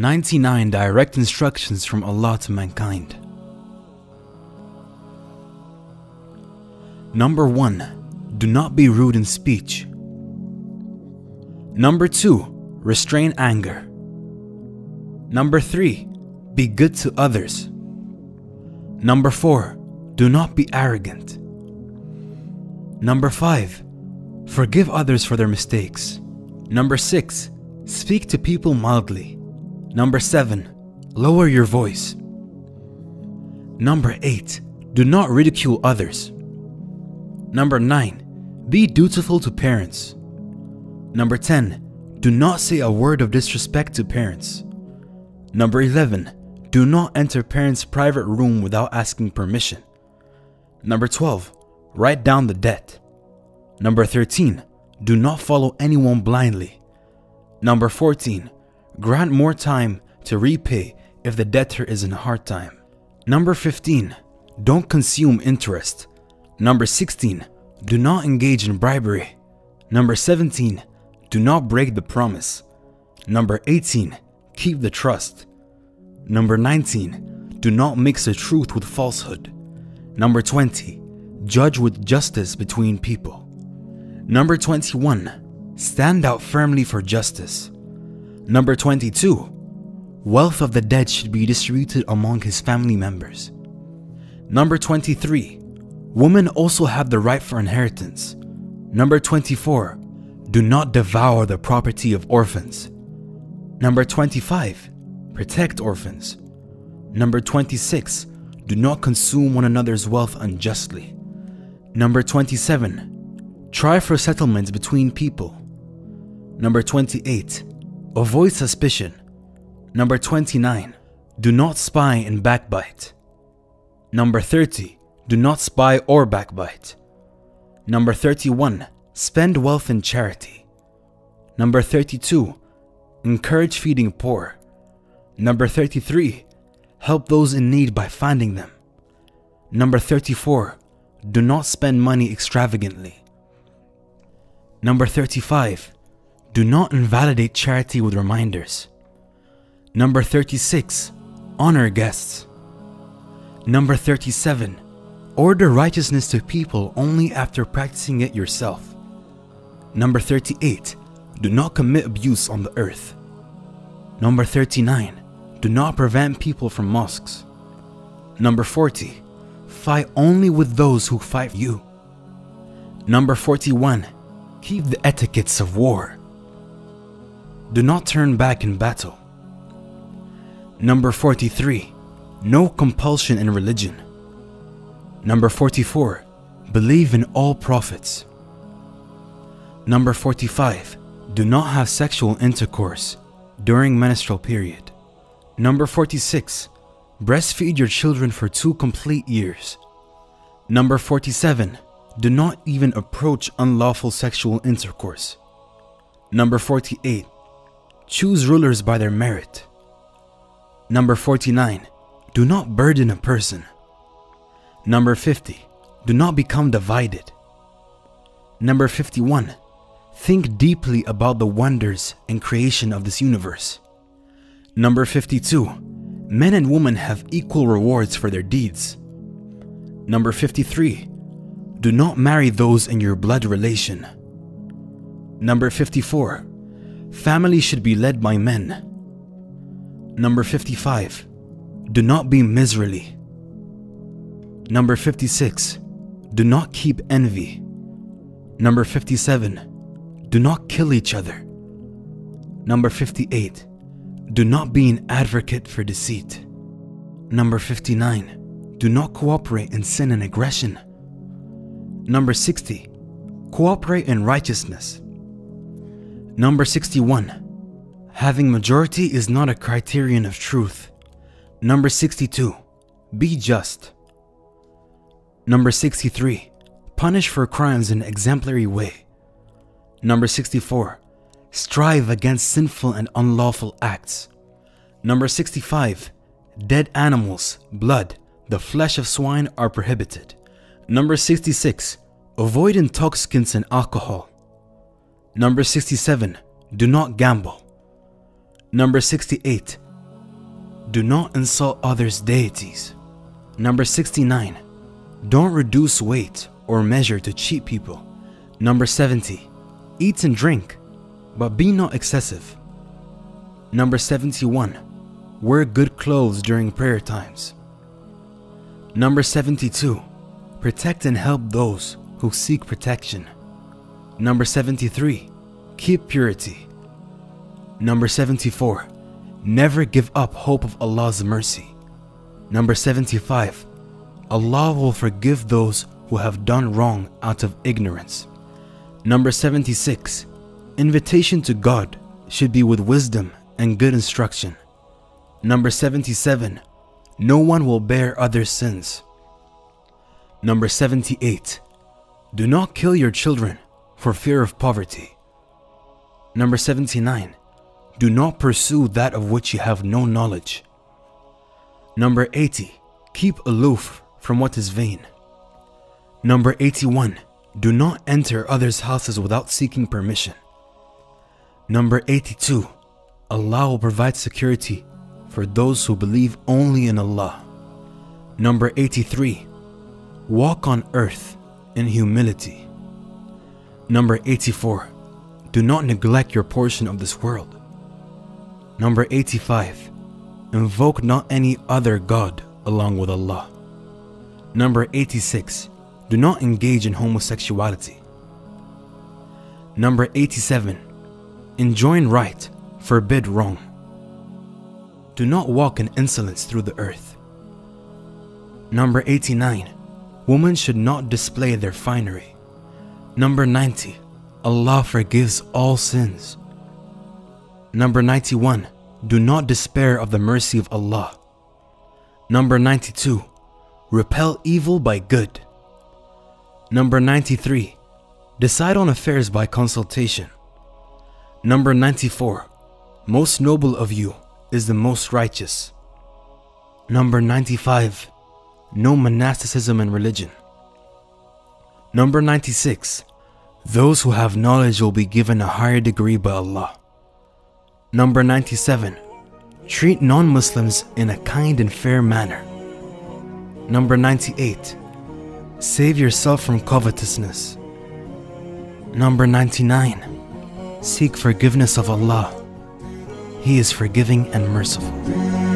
99 direct instructions from Allah to mankind. Number 1. Do not be rude in speech. Number 2. Restrain anger. Number 3. Be good to others. Number 4. Do not be arrogant. Number 5. Forgive others for their mistakes. Number 6. Speak to people mildly. Number 7. Lower your voice. Number 8. Do not ridicule others. Number 9. Be dutiful to parents. Number 10. Do not say a word of disrespect to parents. Number 11. Do not enter parents' private room without asking permission. Number 12. Write down the debt. Number 13. Do not follow anyone blindly. Number 14. Grant more time to repay if the debtor is in a hard time. Number 15. Don't consume interest. Number 16. Do not engage in bribery. Number 17. Do not break the promise. Number 18. Keep the trust. Number 19. Do not mix the truth with falsehood. Number 20. Judge with justice between people. Number 21. Stand out firmly for justice. Number 22. Wealth of the dead should be distributed among his family members. Number 23. Women also have the right for inheritance. Number 24. Do not devour the property of orphans. Number 25. Protect orphans. Number 26. Do not consume one another's wealth unjustly. Number 27. Try for settlements between people. Number 28. Avoid suspicion. Number 29. Do not spy and backbite. Number 30. Do not spy or backbite. Number 31. Spend wealth in charity. Number 32. Encourage feeding poor. Number 33. Help those in need by finding them. Number 34. Do not spend money extravagantly. Number 35. Do not invalidate charity with reminders. Number 36. Honor guests. Number 37. Order righteousness to people only after practicing it yourself. Number 38. Do not commit abuse on the earth. Number 39. Do not prevent people from mosques. Number 40. Fight only with those who fight you. Number 41. Keep the etiquettes of war. Do not turn back in battle. Number 43. No compulsion in religion. Number 44. Believe in all prophets. Number 45. Do not have sexual intercourse during menstrual period. Number 46. Breastfeed your children for two complete years. Number 47. Do not even approach unlawful sexual intercourse. Number 48. Choose rulers by their merit. Number 49. Do not burden a person. Number 50. Do not become divided. Number 51. Think deeply about the wonders and creation of this universe. Number 52. Men and women have equal rewards for their deeds. Number 53. Do not marry those in your blood relation. Number 54. Family should be led by men. Number 55. Do not be miserly. Number 56. Do not keep envy. Number 57. Do not kill each other. Number 58. Do not be an advocate for deceit. Number 59. Do not cooperate in sin and aggression. Number 60. Cooperate in righteousness. Number 61. Having majority is not a criterion of truth. Number 62. Be just. Number 63. Punish for crimes in exemplary way. Number 64. Strive against sinful and unlawful acts. Number 65. Dead animals, blood, the flesh of swine are prohibited. Number 66. Avoid intoxicants and alcohol. Number 67. Do not gamble. Number 68. Do not insult others' deities. Number 69. Don't reduce weight or measure to cheat people. Number 70. Eat and drink, but be not excessive. Number 71. Wear good clothes during prayer times. Number 72. Protect and help those who seek protection. Number 73. Keep purity. Number 74. Never give up hope of Allah's mercy. Number 75. Allah will forgive those who have done wrong out of ignorance. Number 76. Invitation to God should be with wisdom and good instruction. Number 77. No one will bear other sins. Number 78. Do not kill your children for fear of poverty. Number 79. Do not pursue that of which you have no knowledge. Number 80. Keep aloof from what is vain. Number 81. Do not enter others' houses without seeking permission. Number 82. Allah will provide security for those who believe only in Allah. Number 83. Walk on earth in humility. Number 84. Do not neglect your portion of this world. Number 85. Invoke not any other God along with Allah. Number 86. Do not engage in homosexuality. Number 87. Enjoin right, forbid wrong. Do not walk in insolence through the earth. Number 89. Women should not display their finery. Number 90. Allah forgives all sins. Number 91. Do not despair of the mercy of Allah. Number 92. Repel evil by good. Number 93. Decide on affairs by consultation. Number 94. Most noble of you is the most righteous. Number 95. No monasticism in religion. Number 96. Those who have knowledge will be given a higher degree by Allah. Number 97. Treat non-Muslims in a kind and fair manner. Number 98. Save yourself from covetousness. Number 99. Seek forgiveness of Allah. He is forgiving and merciful.